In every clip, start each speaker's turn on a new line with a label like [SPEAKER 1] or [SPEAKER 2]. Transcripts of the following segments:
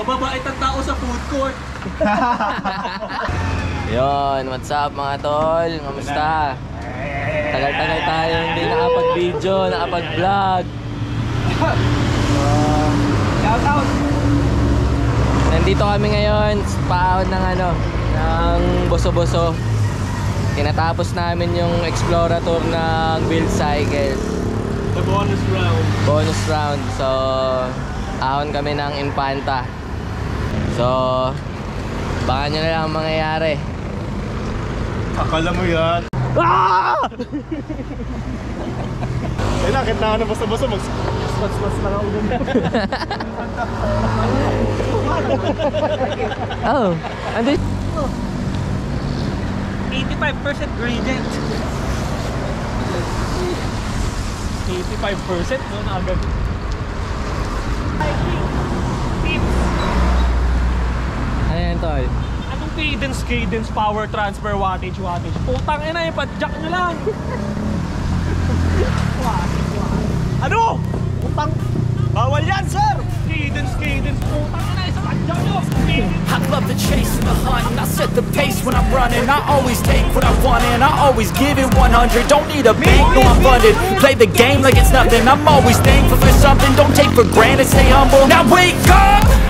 [SPEAKER 1] mababait ang tao sa food court.
[SPEAKER 2] Yon, what's up mga tol? Kamusta? Tagal-tagal tayo hindi nakapag-video, nakapag-vlog.
[SPEAKER 1] Shout out!
[SPEAKER 2] Nandito kami ngayon sa paahon ng ano, ng Boso-Boso. Tinatapos namin yung Explora Tour ng Build Cycle.
[SPEAKER 1] The bonus round.
[SPEAKER 2] Bonus round. So, ahon kami ng Infanta. So, baka nyo na lang ang mangyayari.
[SPEAKER 3] Akala mo yan.
[SPEAKER 2] Ah!
[SPEAKER 3] Ay, nakit na ano, basta-basta mag... Mas-mas lang ako dun.
[SPEAKER 2] Oh, andi
[SPEAKER 1] 85% gradient. 85% no, na agad.
[SPEAKER 2] Yan, tol?
[SPEAKER 1] Anong cadence, cadence, power transfer, wattage, wattage? Putang ina, ipadjack nyo lang. ano? Putang... Bawal yan, sir! Cadence, cadence, putang ina, isa nyo.
[SPEAKER 4] I love the chase and the hunt and I set the pace when I'm running I always take what I want and I always give it 100 Don't need a bank, no I'm funded Play the game like it's nothing I'm always thankful for something Don't take for granted, stay humble Now wake up!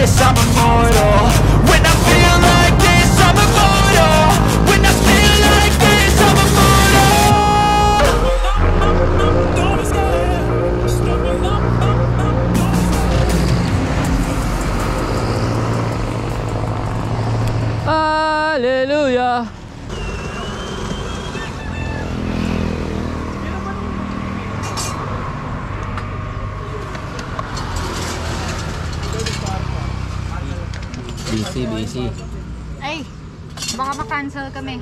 [SPEAKER 4] this, I'm immortal
[SPEAKER 5] baka ma-cancel kami.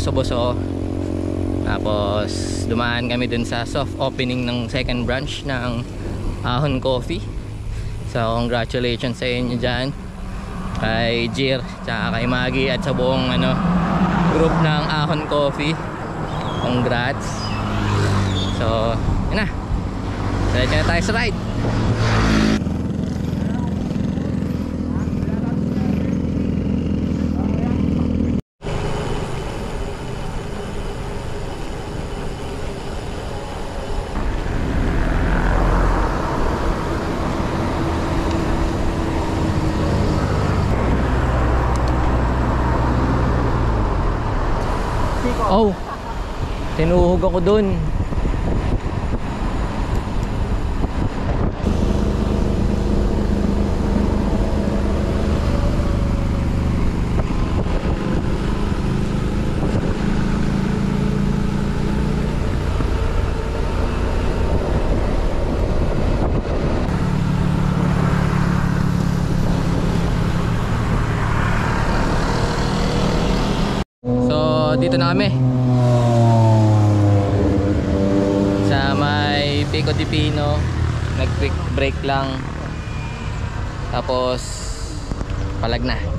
[SPEAKER 2] Boso-boso. Tapos dumaan kami dun sa soft opening ng second branch ng Ahon Coffee. So congratulations sa inyo dyan. Kay Jir, tsaka kay Maggie at sa buong ano, group ng Ahon Coffee. Congrats. So, yun na. Diretso na tayo sa ride. Oh, tinuhog ako dun. Dito na kami. Sa may Pico de Pino. Nag-quick break lang. Tapos, palag na.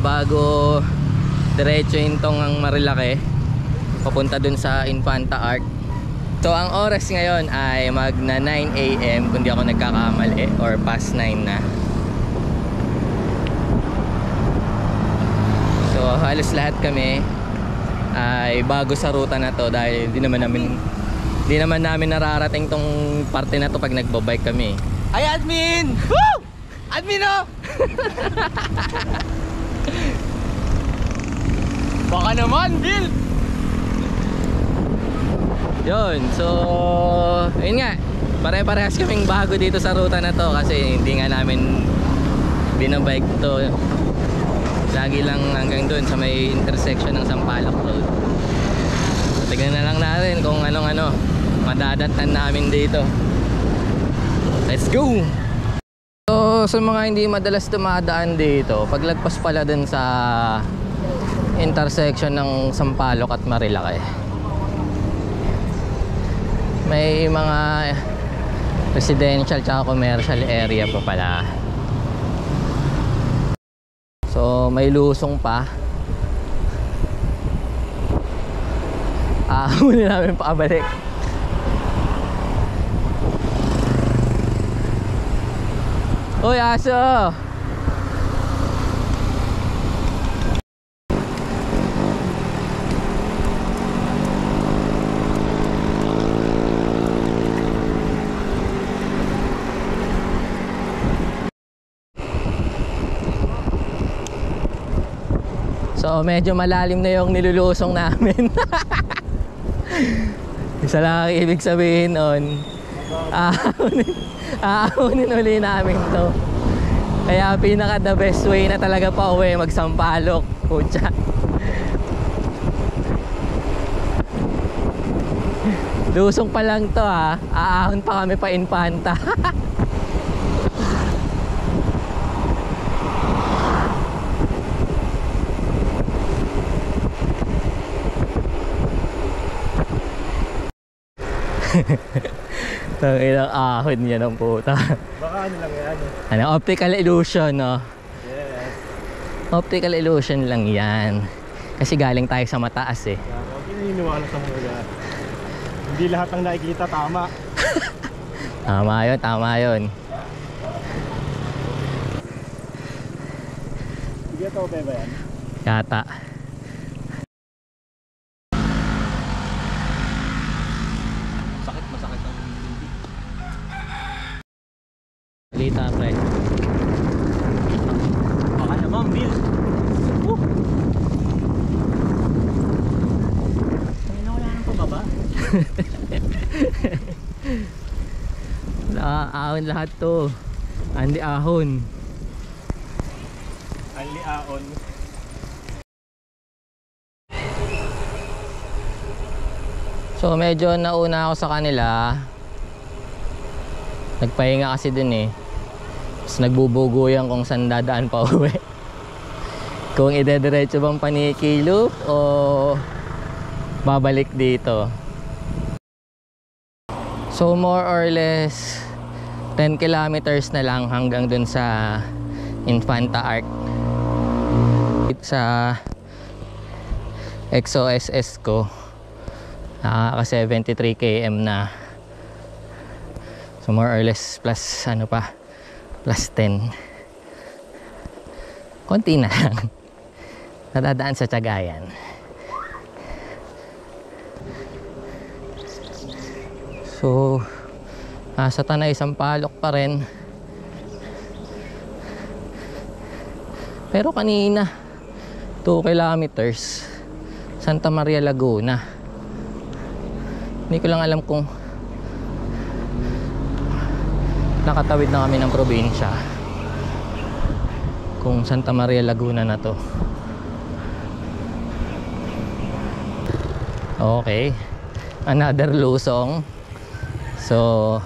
[SPEAKER 2] Bago diretso tong ang Marilake papunta dun sa Infanta Arc. So ang oras ngayon ay magna 9 a.m. kung di ako nagkakamali or past 9 na. So halos lahat kami ay bago sa ruta na to dahil di naman namin di naman namin nararating tong parte na to pag nagbabike kami. Ay admin! Woo! Admin oh! Baka naman, Bill! Yun, so yun nga. Pare-parehas kaming bago dito sa ruta na to kasi hindi nga namin binabike to. Lagi lang hanggang doon sa may intersection ng Sampaloc Road. So, tignan na lang natin kung anong ano madadatan namin dito. Let's go so sa mga hindi madalas dumadaan dito paglagpas pala dun sa intersection ng Sampaloc at Marilake may mga residential tsaka commercial area pa pala. So may lusong pa. Muna namin pakabalik. Uy, aso! So medyo malalim na yung nilulusong namin. Isa lang ang ibig sabihin nun. Aahonin, aahonin uli namin to. Kaya pinaka the best way na talaga pa uwi magsampalok. Pucha. Lusong pa lang to ha. Aahon pa kami pa infanta. Tangin ang ahon niya ng puta.
[SPEAKER 3] Baka ano lang yan. eh.
[SPEAKER 2] Ano, optical illusion, no?
[SPEAKER 3] Yes.
[SPEAKER 2] Optical illusion lang yan. Kasi galing tayo sa mataas eh.
[SPEAKER 3] Huwag kininiwala sa mga Hindi lahat ng nakikita tama.
[SPEAKER 2] Tama yun, tama yun.
[SPEAKER 3] Sige to, beba yan.
[SPEAKER 2] Yata.
[SPEAKER 1] Sakit, masakit ang hindi.
[SPEAKER 2] Lita, pre.
[SPEAKER 1] Baka naman, Bill. Woo! Ay, wala nang pababa.
[SPEAKER 2] Ahon lahat to. Andi ahon.
[SPEAKER 3] Anli aon.
[SPEAKER 2] So medyo nauna ako sa kanila. Nagpahinga kasi dun eh. Tapos nagbubuguyan kung saan dadaan pa uwi. kung idediretso bang paniki loop o babalik dito. So more or less 10 kilometers na lang hanggang dun sa Infanta Arc. Sa XOSS ko nakaka 73 km na so more or less plus ano pa plus 10 konti na lang. Nadadaan sa Tiagayan so nasa Tanay Sampaloc pa rin. Pero kanina 2 kilometers Santa Maria Laguna. Hindi ko lang alam kung nakatawid na kami ng probinsya. Kung Santa Maria Laguna na to. Okay. Another lusong. So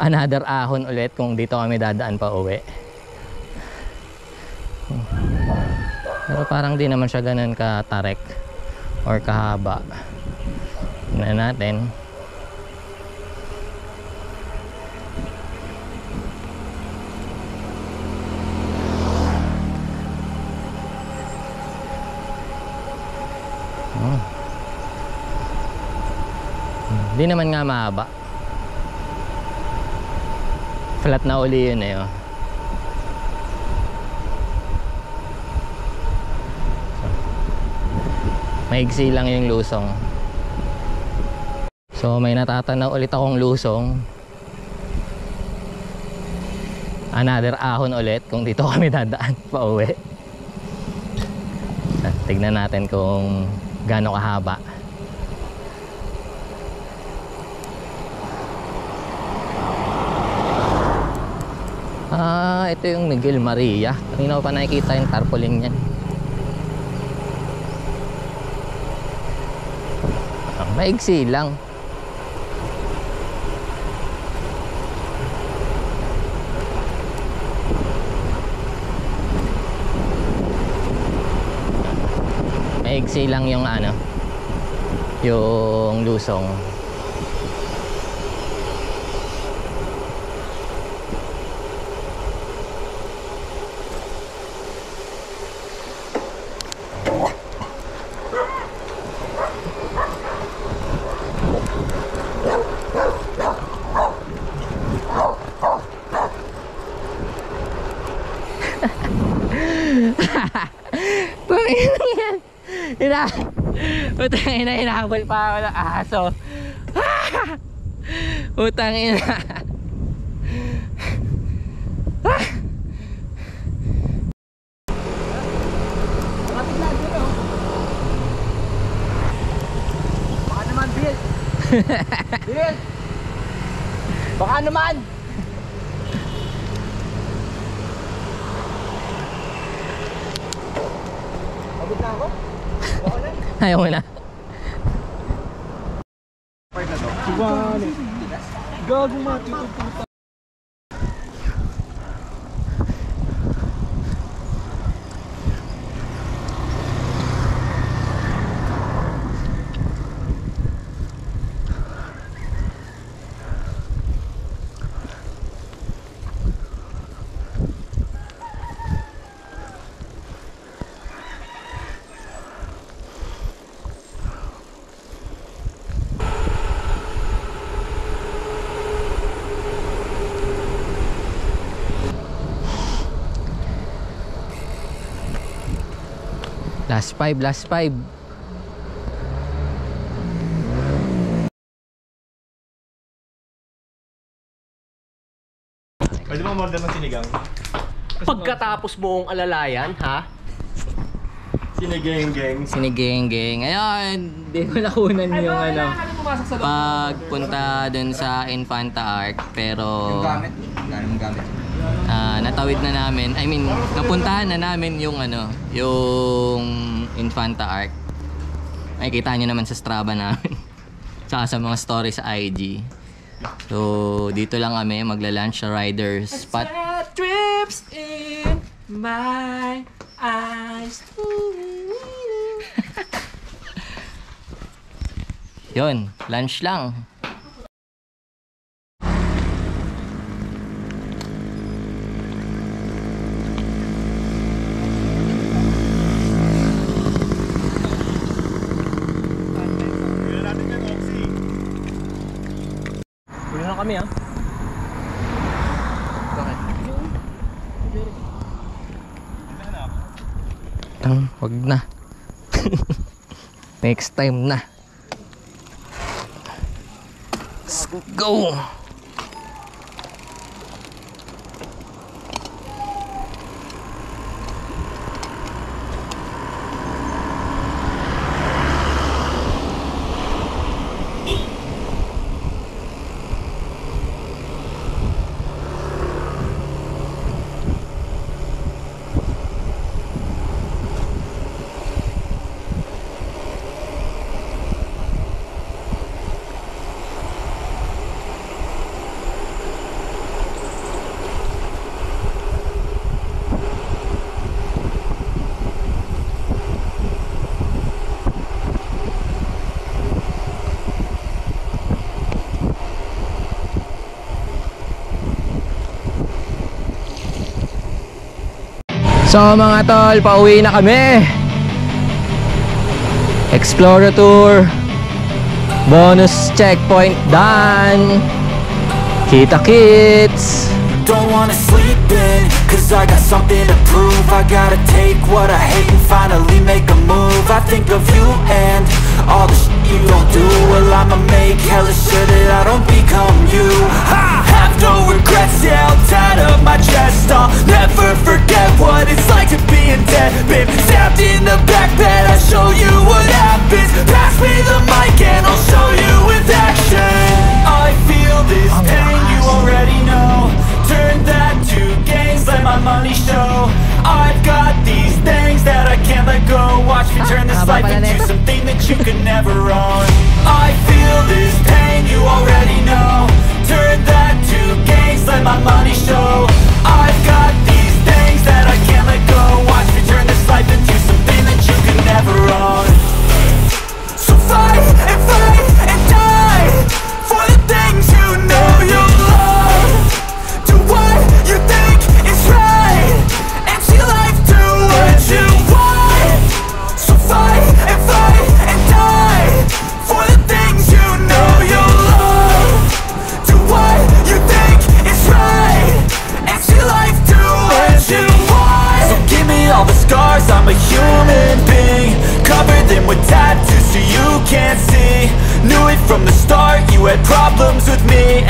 [SPEAKER 2] another ahon ulit kung dito kami dadaan pa uwi. Pero parang di naman siya ganun katarek or kahaba. Tingnan natin Hindi naman nga mahaba. Flat na uli yun eh. Oh. Maigsi lang yung lusong. So may natatanaw ulit akong lusong. Another ahon ulit kung dito kami dadaan pa uwi. Tignan natin kung gaano kahaba. Ah, ito yung Miguel Maria. Kanina ko pa nakikita yung tarpaulin niyan. Maigsi lang. Maigsi lang yung ano, yung lusong. Ina! Putang ina, inahabol pa ako ng aso. Putang ina.
[SPEAKER 1] Baka naman. Bill. Baka naman. Pagod na ako.
[SPEAKER 2] Ayaw mo na.
[SPEAKER 3] Subali. Gago mati ito puta.
[SPEAKER 2] Last five, last five.
[SPEAKER 3] Pwede mo umorder ng sinigang?
[SPEAKER 1] Pagkatapos mong alalayan, ha?
[SPEAKER 3] Sinigeng-geng.
[SPEAKER 2] Sinigeng-geng. Ayun, hindi ko nakunan yung ano. Pagpunta dun sa Infanta Arc. Pero... ah, natawid na namin. I mean, napuntahan na namin yung ano, yung Infanta Arc. Ay, kita nyo naman sa Strava namin. Tsaka sa mga stories sa IG. So, dito lang kami magla-lunch sa Riders Spot.
[SPEAKER 1] Drips in my eyes.
[SPEAKER 2] Yun, lunch lang.
[SPEAKER 3] Kuya natin yung Oxy.
[SPEAKER 1] Kami, ha?
[SPEAKER 2] Tang, wag na. Next time na. Let's go. So mga tol, pauwi na kami. Explorer tour. Bonus checkpoint done. Kita kits.
[SPEAKER 4] Don't wanna sleep in, cause I got something to prove I gotta take what I hate and finally make a move I think of you and all the you don't do Well I'ma make hella sure that I don't become you. I have no regrets, yeah, I'll tie up my chest I'll never forget what it's like to be in debt. Been stabbed in the back bed, I'll show you what happens. Pass me the mic and I'll show you with action. I feel this pain, you already know. Turn that to gains, let my money show. I've got these things that I can't let go. Watch me turn this
[SPEAKER 2] haba
[SPEAKER 4] life into something that you could never wrong.